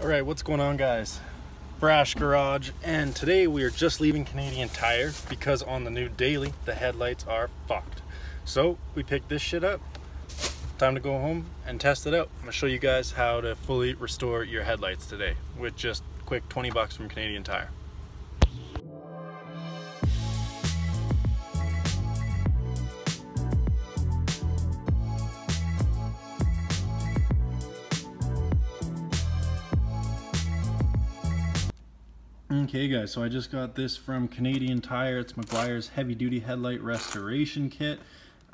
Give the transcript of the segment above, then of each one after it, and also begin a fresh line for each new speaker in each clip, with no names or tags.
All right, what's going on guys? Brash Garage, and today we are just leaving Canadian Tire because on the new daily, the headlights are fucked. So we picked this shit up. Time to go home and test it out. I'm gonna show you guys how to fully restore your headlights today with just quick 20 bucks from Canadian Tire. Okay guys, so I just got this from Canadian Tire. It's Meguiar's Heavy Duty Headlight Restoration Kit.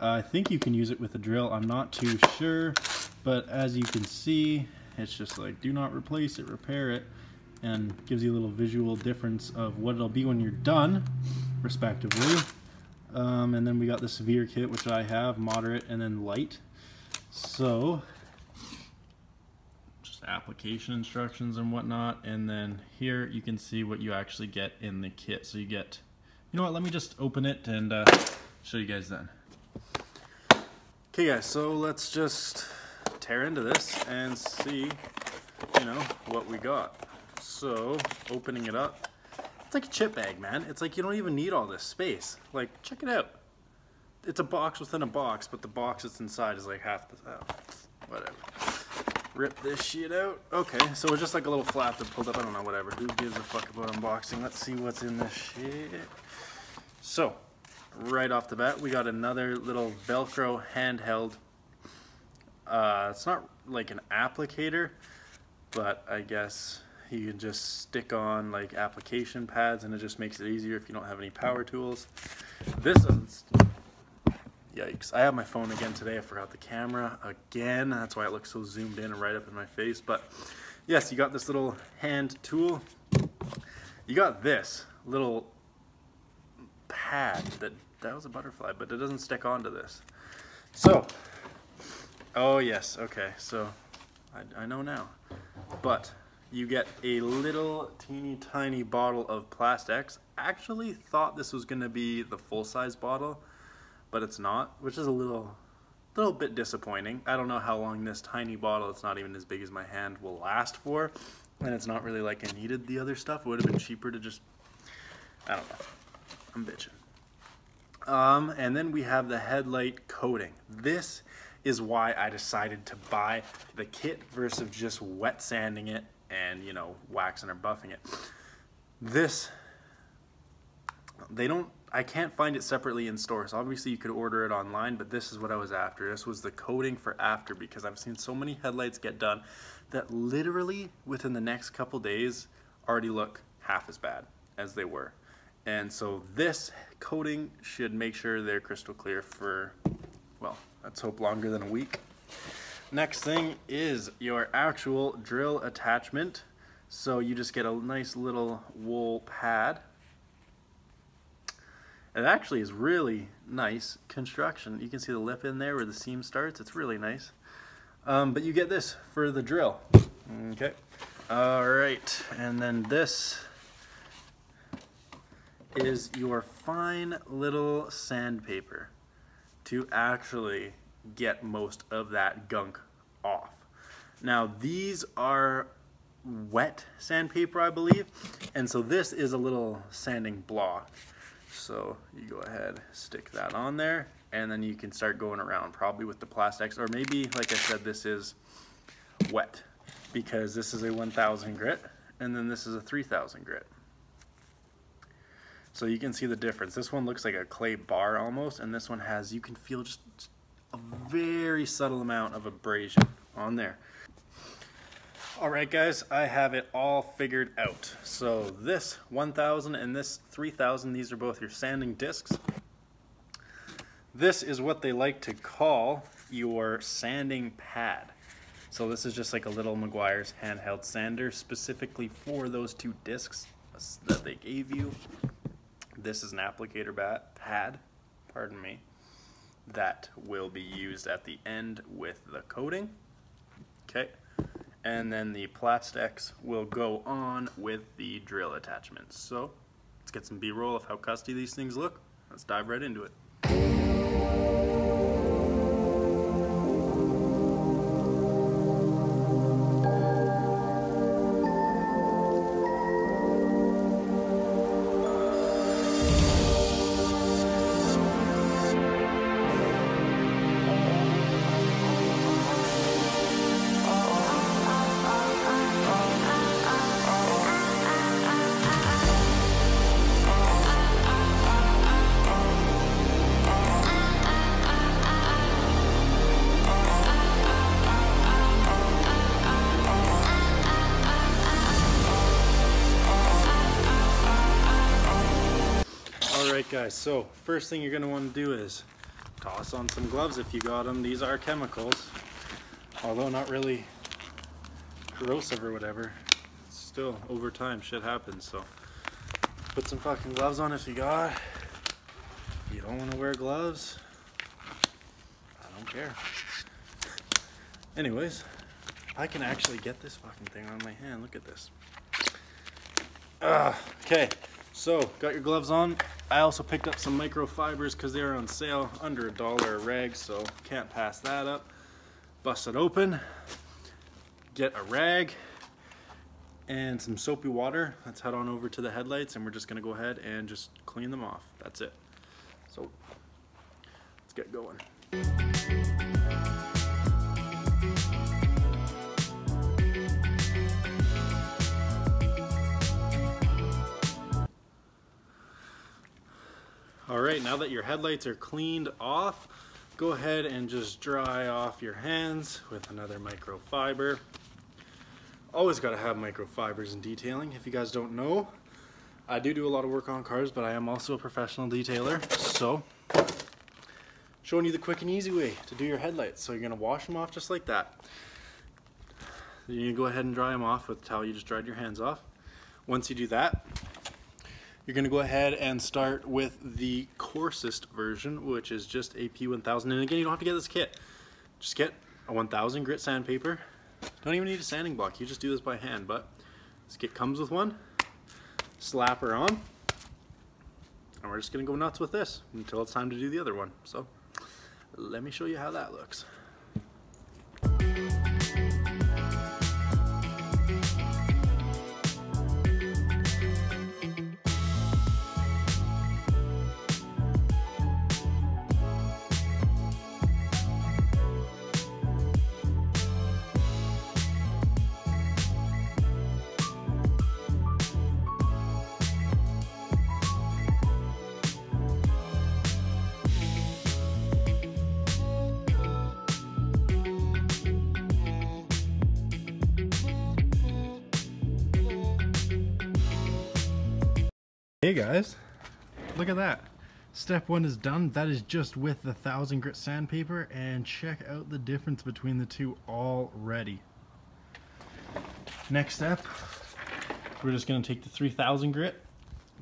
Uh, I think you can use it with a drill, I'm not too sure, but as you can see, it's just like do not replace it, repair it, and gives you a little visual difference of what it'll be when you're done, respectively. Um, and then we got the severe kit, which I have, moderate, and then light. So, application instructions and whatnot and then here you can see what you actually get in the kit. So you get you know what let me just open it and uh, show you guys then. Okay guys so let's just tear into this and see you know what we got. So opening it up. It's like a chip bag man. It's like you don't even need all this space. Like check it out. It's a box within a box but the box that's inside is like half the oh, whatever rip this shit out. Okay, so it's just like a little flap that pulled up. I don't know, whatever. Who gives a fuck about unboxing? Let's see what's in this shit. So, right off the bat, we got another little Velcro handheld. Uh, it's not like an applicator, but I guess you can just stick on like application pads and it just makes it easier if you don't have any power tools. This is Yikes. I have my phone again today. I forgot the camera again. That's why it looks so zoomed in and right up in my face. But yes, you got this little hand tool. You got this little pad that, that was a butterfly, but it doesn't stick onto this. So, oh yes, okay, so I, I know now. But you get a little teeny tiny bottle of PlastX. Actually thought this was gonna be the full size bottle but it's not, which is a little little bit disappointing. I don't know how long this tiny bottle, it's not even as big as my hand, will last for. And it's not really like I needed the other stuff. It would have been cheaper to just, I don't know. I'm bitching. Um, and then we have the headlight coating. This is why I decided to buy the kit versus just wet sanding it and, you know, waxing or buffing it. This, they don't I can't find it separately in stores. Obviously you could order it online, but this is what I was after. This was the coating for after because I've seen so many headlights get done that literally within the next couple days already look half as bad as they were. And so this coating should make sure they're crystal clear for, well, let's hope longer than a week. Next thing is your actual drill attachment. So you just get a nice little wool pad it actually is really nice construction. You can see the lip in there where the seam starts. It's really nice. Um, but you get this for the drill. Okay. All right. And then this is your fine little sandpaper to actually get most of that gunk off. Now these are wet sandpaper, I believe. And so this is a little sanding block. So you go ahead, stick that on there, and then you can start going around, probably with the plastics, or maybe, like I said, this is wet, because this is a 1000 grit, and then this is a 3000 grit. So you can see the difference. This one looks like a clay bar almost, and this one has, you can feel just a very subtle amount of abrasion on there. Alright guys, I have it all figured out. So this 1000 and this 3000, these are both your sanding discs. This is what they like to call your sanding pad. So this is just like a little Meguiar's handheld sander specifically for those two discs that they gave you. This is an applicator bat pad, pardon me, that will be used at the end with the coating. Okay and then the PlastX will go on with the drill attachments. So let's get some b-roll of how custy these things look. Let's dive right into it. Guys, so first thing you're gonna wanna do is toss on some gloves if you got them. These are chemicals, although not really corrosive or whatever. Still, over time, shit happens, so put some fucking gloves on if you got. If you don't wanna wear gloves, I don't care. Anyways, I can actually get this fucking thing on my hand. Look at this. Uh, okay, so got your gloves on. I also picked up some microfibers because they are on sale under a dollar a rag, so can't pass that up. Bust it open, get a rag and some soapy water. Let's head on over to the headlights and we're just gonna go ahead and just clean them off. That's it. So let's get going. All right, now that your headlights are cleaned off, go ahead and just dry off your hands with another microfiber. Always gotta have microfibers in detailing. If you guys don't know, I do do a lot of work on cars, but I am also a professional detailer. So, showing you the quick and easy way to do your headlights. So you're gonna wash them off just like that. Then you go ahead and dry them off with the towel you just dried your hands off. Once you do that, you're gonna go ahead and start with the coarsest version, which is just a P1000. And again, you don't have to get this kit. Just get a 1000 grit sandpaper. Don't even need a sanding block. You just do this by hand, but this kit comes with one. Slap her on. And we're just gonna go nuts with this until it's time to do the other one. So let me show you how that looks. Hey guys, look at that. Step one is done. That is just with the 1000 grit sandpaper and check out the difference between the two already. Next step, we're just gonna take the 3000 grit,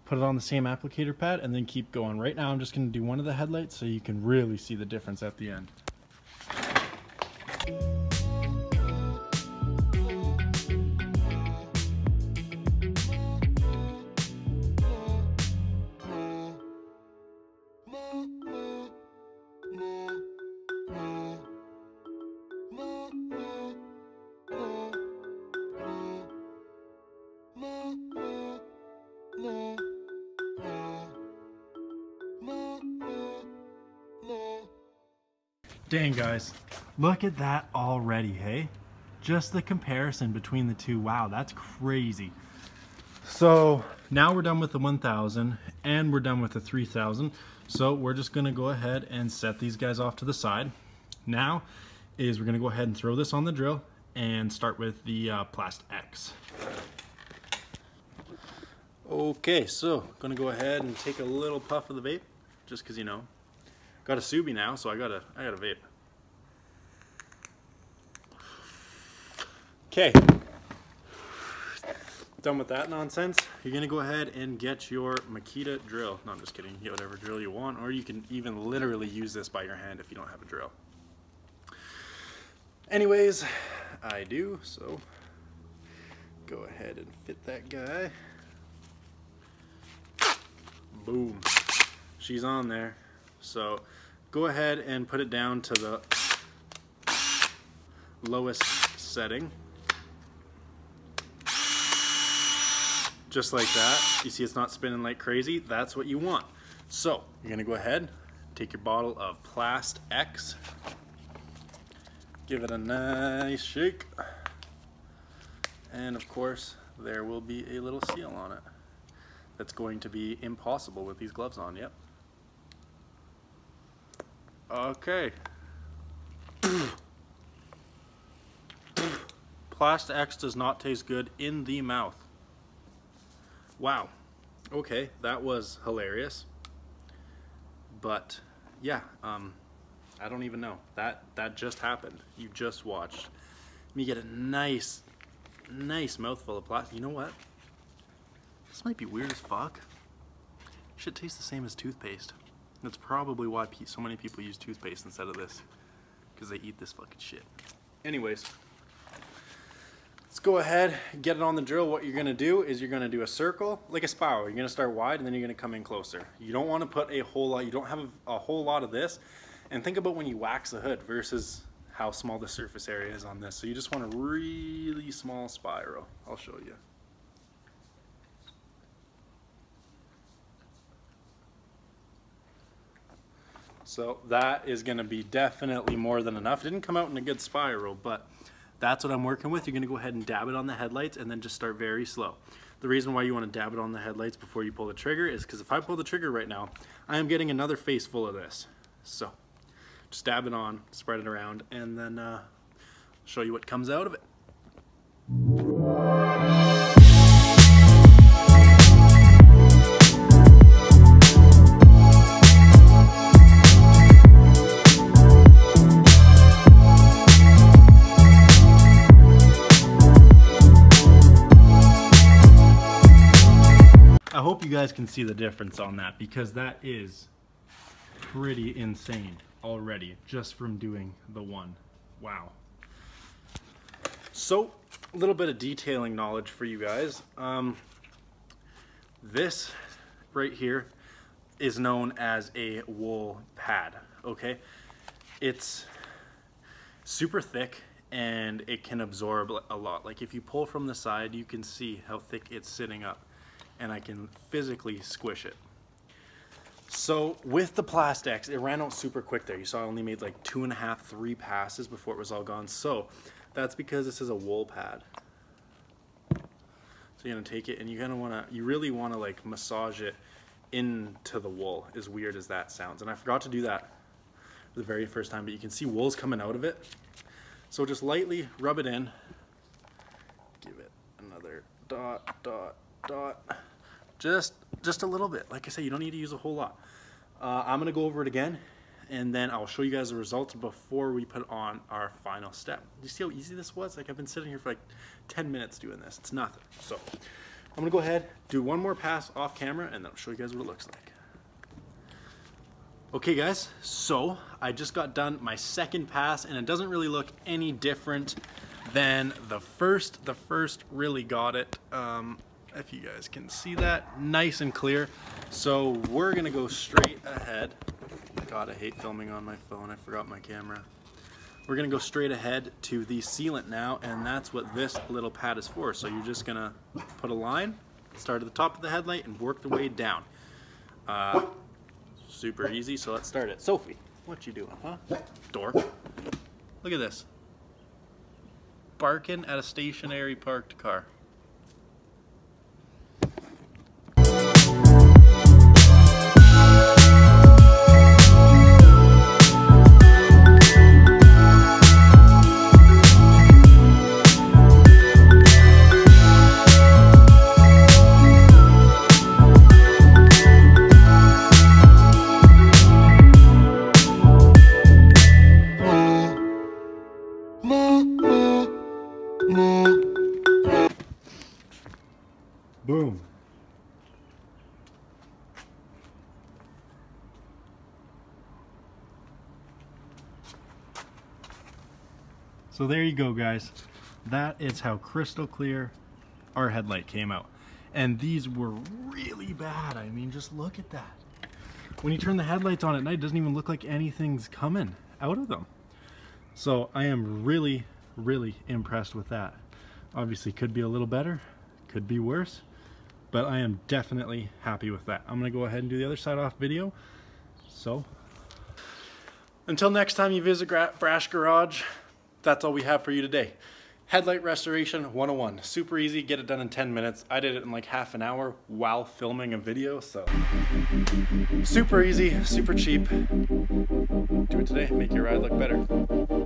put it on the same applicator pad and then keep going. Right now I'm just gonna do one of the headlights so you can really see the difference at the end. Dang guys, look at that already, hey? Just the comparison between the two, wow, that's crazy. So now we're done with the 1000 and we're done with the 3000. So we're just gonna go ahead and set these guys off to the side. Now is we're gonna go ahead and throw this on the drill and start with the uh, PlastX. Okay, so gonna go ahead and take a little puff of the vape, just cause you know, Got a Subi now, so I got a I got a vape. Okay. Done with that nonsense. You're gonna go ahead and get your Makita drill. No, I'm just kidding. Get whatever drill you want, or you can even literally use this by your hand if you don't have a drill. Anyways, I do, so go ahead and fit that guy. Boom. She's on there. So go ahead and put it down to the lowest setting. Just like that. You see it's not spinning like crazy. That's what you want. So you're gonna go ahead, take your bottle of Plast X, give it a nice shake, and of course there will be a little seal on it. That's going to be impossible with these gloves on, yep. Okay. PlastX does not taste good in the mouth. Wow. Okay, that was hilarious. but yeah, um, I don't even know. That that just happened. You just watched me get a nice, nice mouthful of plastic. You know what? This might be weird as fuck. Should taste the same as toothpaste. That's probably why so many people use toothpaste instead of this. Because they eat this fucking shit. Anyways, let's go ahead, get it on the drill. What you're gonna do is you're gonna do a circle, like a spiral. You're gonna start wide and then you're gonna come in closer. You don't wanna put a whole lot, you don't have a, a whole lot of this. And think about when you wax the hood versus how small the surface area is on this. So you just want a really small spiral. I'll show you. So that is gonna be definitely more than enough. It didn't come out in a good spiral, but that's what I'm working with. You're gonna go ahead and dab it on the headlights and then just start very slow. The reason why you wanna dab it on the headlights before you pull the trigger is because if I pull the trigger right now, I am getting another face full of this. So just dab it on, spread it around, and then uh, show you what comes out of it. Hope you guys can see the difference on that because that is pretty insane already just from doing the one. Wow. So, a little bit of detailing knowledge for you guys. Um, this right here is known as a wool pad, okay? It's super thick and it can absorb a lot. Like if you pull from the side, you can see how thick it's sitting up and I can physically squish it. So with the PlastX, it ran out super quick there. You saw I only made like two and a half, three passes before it was all gone. So that's because this is a wool pad. So you're gonna take it and you kind of wanna, you really wanna like massage it into the wool, as weird as that sounds. And I forgot to do that the very first time, but you can see wool's coming out of it. So just lightly rub it in. Give it another dot, dot, dot. Just, just a little bit. Like I said, you don't need to use a whole lot. Uh, I'm gonna go over it again and then I'll show you guys the results before we put on our final step. You see how easy this was? Like I've been sitting here for like 10 minutes doing this. It's nothing. So I'm gonna go ahead, do one more pass off camera and then I'll show you guys what it looks like. Okay guys, so I just got done my second pass and it doesn't really look any different than the first. The first really got it. Um, if you guys can see that nice and clear. So we're gonna go straight ahead. God I hate filming on my phone. I forgot my camera. We're gonna go straight ahead to the sealant now and that's what this little pad is for. So you're just gonna put a line start at the top of the headlight and work the way down. Uh, super easy so let's start it. Sophie what you doing huh? Dork. Look at this. Barking at a stationary parked car Boom. So there you go guys. That is how crystal clear our headlight came out. And these were really bad. I mean, just look at that. When you turn the headlights on at night, it doesn't even look like anything's coming out of them. So I am really, really impressed with that. Obviously could be a little better, could be worse, but I am definitely happy with that. I'm gonna go ahead and do the other side off video. So, until next time you visit Brash Garage, that's all we have for you today. Headlight restoration 101. Super easy, get it done in 10 minutes. I did it in like half an hour while filming a video, so super easy, super cheap. Do it today, make your ride look better.